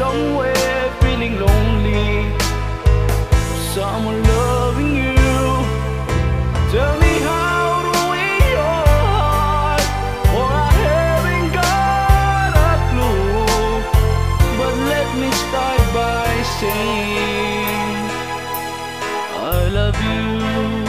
somewhere feeling lonely. Someone loving you. Tell me how to win your heart For I haven't got a clue. But let me start by saying I love you.